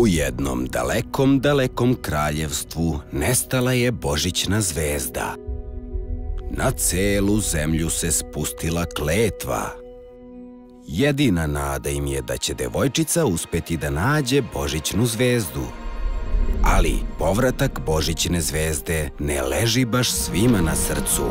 U jednom dalekom, dalekom kraljevstvu nestala je Božićna zvezda. Na celu zemlju se spustila kletva. Jedina nada im je da će devojčica uspeti da nađe Božićnu zvezdu. Ali povratak Božićne zvezde ne leži baš svima na srcu.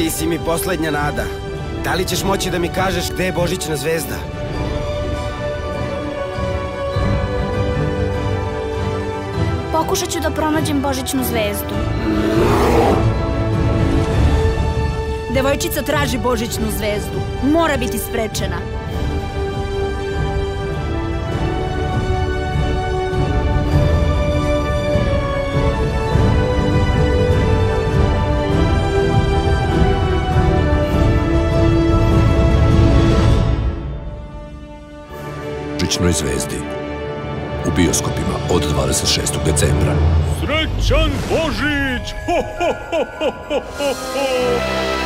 Ti si mi poslednja nada. Da li ćeš moći da mi kažeš gde je Božićna zvezda? Pokušat ću da pronađem Božićnu zvezdu. Devojčica traži Božićnu zvezdu. Mora biti sprečena. Božićnoj zvezdi. U bioskopima od 26. decembra. Srećan Božić! Ho, ho, ho, ho, ho, ho!